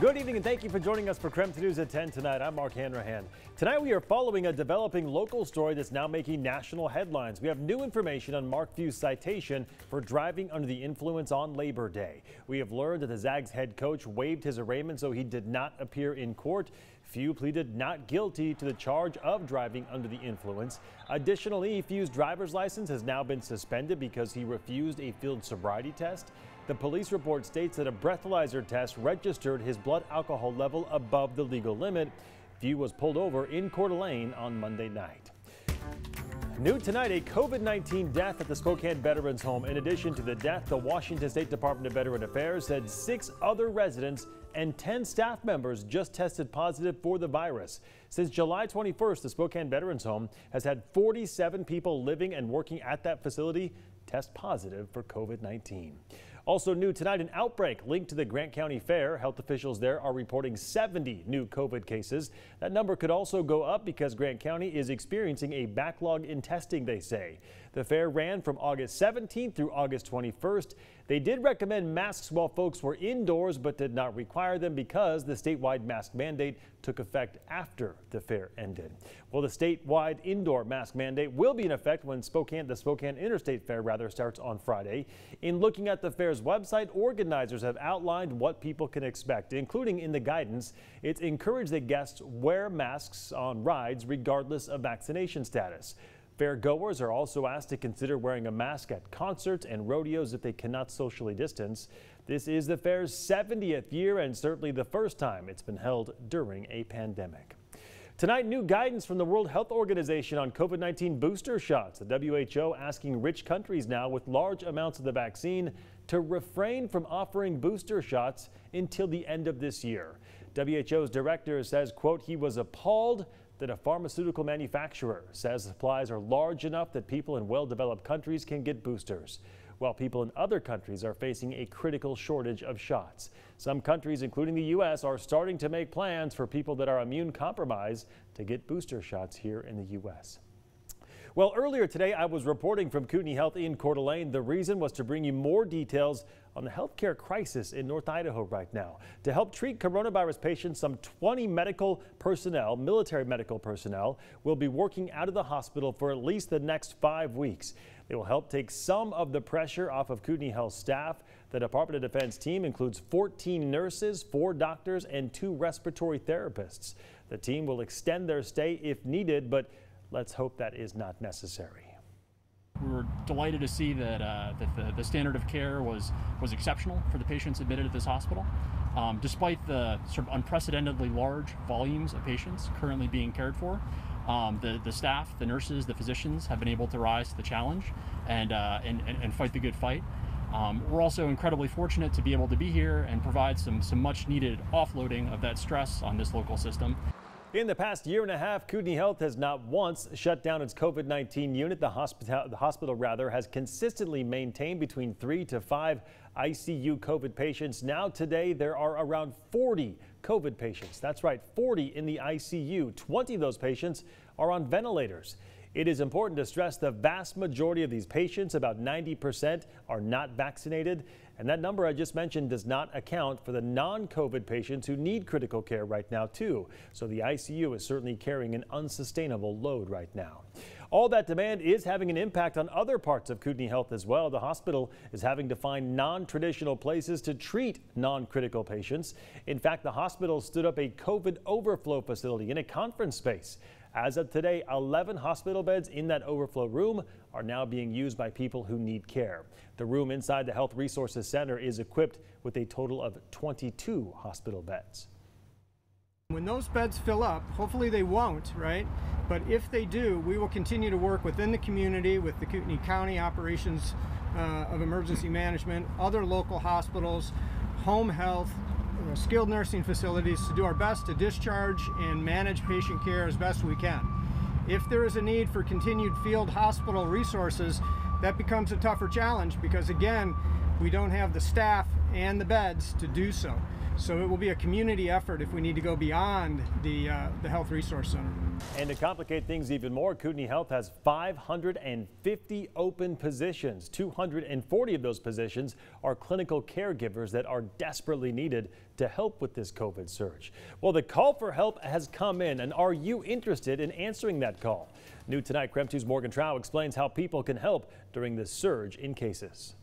Good evening and thank you for joining us for KREM 2 News at 10 tonight. I'm Mark Hanrahan. Tonight we are following a developing local story that's now making national headlines. We have new information on Mark Few's citation for driving under the influence on Labor Day. We have learned that the Zags head coach waived his arraignment so he did not appear in court. Few pleaded not guilty to the charge of driving under the influence. Additionally, Few's driver's license has now been suspended because he refused a field sobriety test. The police report states that a breathalyzer test registered his blood alcohol level above the legal limit. Few was pulled over in Coeur d'Alene on Monday night. New tonight, a COVID 19 death at the Spokane Veterans Home. In addition to the death, the Washington State Department of Veteran Affairs said six other residents and 10 staff members just tested positive for the virus. Since July 21st, the Spokane Veterans Home has had 47 people living and working at that facility test positive for COVID 19. Also new tonight, an outbreak linked to the Grant County Fair. Health officials there are reporting 70 new COVID cases. That number could also go up because Grant County is experiencing a backlog in testing, they say. The fair ran from August 17th through August 21st. They did recommend masks while folks were indoors, but did not require them because the statewide mask mandate took effect after the fair ended. Well, the statewide indoor mask mandate will be in effect when Spokane, the Spokane Interstate Fair rather starts on Friday. In looking at the fair's website, organizers have outlined what people can expect, including in the guidance. It's encouraged that guests wear masks on rides regardless of vaccination status. Fairgoers are also asked to consider wearing a mask at concerts and rodeos if they cannot socially distance. This is the fair's 70th year and certainly the first time it's been held during a pandemic. Tonight, new guidance from the World Health Organization on COVID-19 booster shots. The WHO asking rich countries now with large amounts of the vaccine to refrain from offering booster shots until the end of this year. WHO's director says, quote, he was appalled that a pharmaceutical manufacturer says supplies are large enough that people in well-developed countries can get boosters, while people in other countries are facing a critical shortage of shots. Some countries, including the U.S., are starting to make plans for people that are immune compromised to get booster shots here in the U.S. Well, earlier today, I was reporting from Kootenai Health in Coeur d'Alene. The reason was to bring you more details on the healthcare crisis in North Idaho right now. To help treat coronavirus patients, some 20 medical personnel, military medical personnel, will be working out of the hospital for at least the next five weeks. They will help take some of the pressure off of Kootenai Health staff. The Department of Defense team includes 14 nurses, four doctors, and two respiratory therapists. The team will extend their stay if needed, but Let's hope that is not necessary. We were delighted to see that, uh, that the, the, standard of care was, was exceptional for the patients admitted at this hospital. Um, despite the sort of unprecedentedly large volumes of patients currently being cared for, um, the, the staff, the nurses, the physicians have been able to rise to the challenge and, uh, and, and, and, fight the good fight. Um, we're also incredibly fortunate to be able to be here and provide some, some much needed offloading of that stress on this local system. In the past year and a half, Kootenai Health has not once shut down its COVID-19 unit. The hospital, the hospital rather, has consistently maintained between three to five ICU COVID patients. Now today, there are around 40 COVID patients. That's right, 40 in the ICU. 20 of those patients are on ventilators. It is important to stress the vast majority of these patients, about 90%, are not vaccinated. And that number I just mentioned does not account for the non-COVID patients who need critical care right now, too. So the ICU is certainly carrying an unsustainable load right now. All that demand is having an impact on other parts of Kootenai Health as well. The hospital is having to find non-traditional places to treat non-critical patients. In fact, the hospital stood up a COVID overflow facility in a conference space. As of today, 11 hospital beds in that overflow room are now being used by people who need care. The room inside the Health Resources Center is equipped with a total of 22 hospital beds. When those beds fill up, hopefully they won't, right? But if they do, we will continue to work within the community with the Kootenai County Operations uh, of Emergency Management, other local hospitals, home health, uh, skilled nursing facilities to do our best to discharge and manage patient care as best we can. If there is a need for continued field hospital resources, that becomes a tougher challenge because again, we don't have the staff and the beds to do so. So it will be a community effort if we need to go beyond the, uh, the Health Resource Center. And to complicate things even more, Kootenai Health has 550 open positions. 240 of those positions are clinical caregivers that are desperately needed to help with this COVID surge. Well, the call for help has come in, and are you interested in answering that call? New tonight, KREM 2's Morgan Trau explains how people can help during this surge in cases.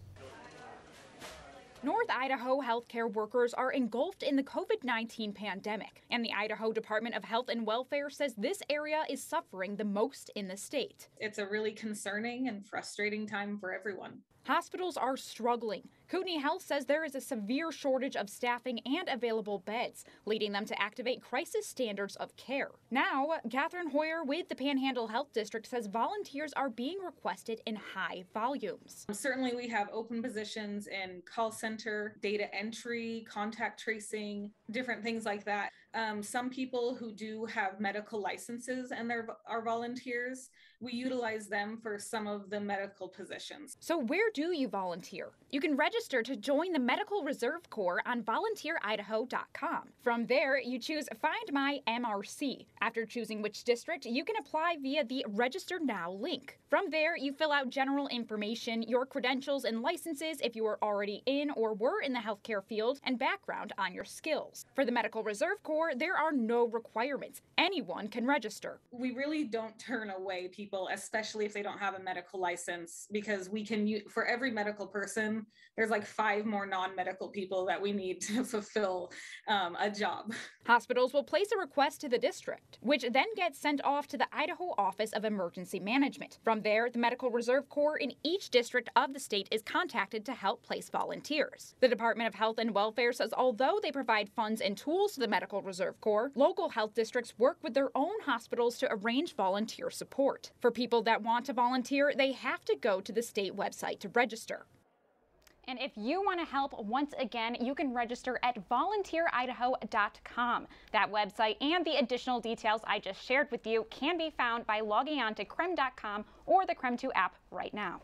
North Idaho healthcare workers are engulfed in the COVID 19 pandemic, and the Idaho Department of Health and Welfare says this area is suffering the most in the state. It's a really concerning and frustrating time for everyone. Hospitals are struggling. Kootenai Health says there is a severe shortage of staffing and available beds, leading them to activate crisis standards of care. Now, Catherine Hoyer with the Panhandle Health District says volunteers are being requested in high volumes. Certainly, we have open positions in call center, data entry, contact tracing, different things like that. Um, some people who do have medical licenses and they're are volunteers, we utilize them for some of the medical positions. So, where do you volunteer? You can register to join the Medical Reserve Corps on volunteeridaho.com. From there, you choose Find My MRC. After choosing which district, you can apply via the Register Now link. From there, you fill out general information, your credentials and licenses if you are already in or were in the healthcare field, and background on your skills. For the Medical Reserve Corps, there are no requirements. Anyone can register. We really don't turn away people, especially if they don't have a medical license, because we can, for every medical person, there's like five more non medical people that we need to fulfill um, a job. Hospitals will place a request to the district, which then gets sent off to the Idaho Office of Emergency Management. From there, the Medical Reserve Corps in each district of the state is contacted to help place volunteers. The Department of Health and Welfare says although they provide funds and tools to the Medical Reserve Corps, local health districts work with their own hospitals to arrange volunteer support. For people that want to volunteer, they have to go to the state website to register. And if you want to help, once again, you can register at volunteeridaho.com. That website and the additional details I just shared with you can be found by logging on to krem.com or the KREM 2 app right now.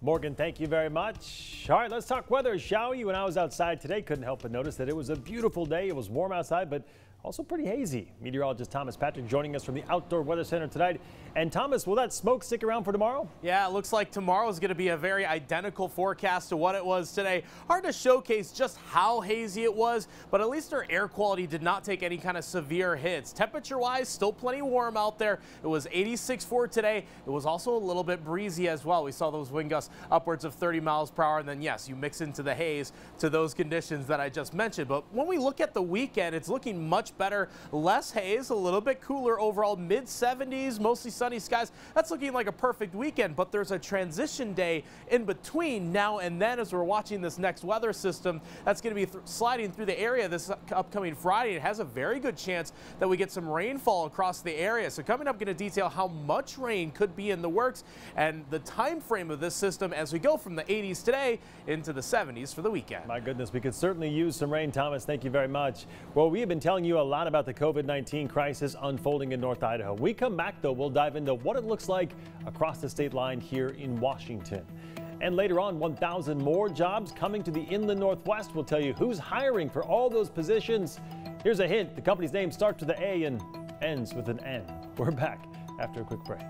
Morgan, thank you very much. All right, let's talk weather, shall we? When I was outside today, couldn't help but notice that it was a beautiful day. It was warm outside, but also pretty hazy. Meteorologist Thomas Patrick joining us from the Outdoor Weather Center tonight. And Thomas, will that smoke stick around for tomorrow? Yeah, it looks like tomorrow is going to be a very identical forecast to what it was today. Hard to showcase just how hazy it was, but at least our air quality did not take any kind of severe hits. Temperature-wise, still plenty warm out there. It was 86 for today. It was also a little bit breezy as well. We saw those wind gusts upwards of 30 miles per hour. And then, yes, you mix into the haze to those conditions that I just mentioned. But when we look at the weekend, it's looking much better. Less haze, a little bit cooler overall, mid 70s, mostly sunny skies. That's looking like a perfect weekend, but there's a transition day in between now and then as we're watching this next weather system that's going to be th sliding through the area this upcoming Friday. It has a very good chance that we get some rainfall across the area. So coming up, going to detail how much rain could be in the works and the time frame of this system as we go from the 80s today into the 70s for the weekend. My goodness, we could certainly use some rain, Thomas. Thank you very much. Well, we have been telling you a lot about the COVID-19 crisis unfolding in North Idaho. We come back, though, we'll dive into what it looks like across the state line here in Washington. And later on, 1,000 more jobs coming to the inland Northwest. We'll tell you who's hiring for all those positions. Here's a hint. The company's name starts with an A and ends with an N. We're back after a quick break.